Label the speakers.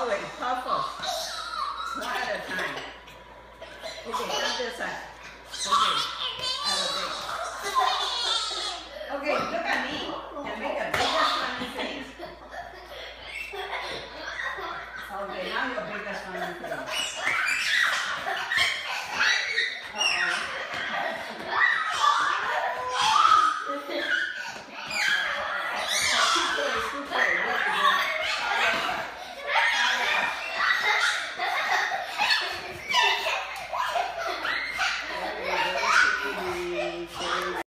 Speaker 1: Alright, puff off. One at a time. Okay, not this side. Okay. Okay, look at me and make a biggest funny face. Okay, now your biggest funny face. Super, super.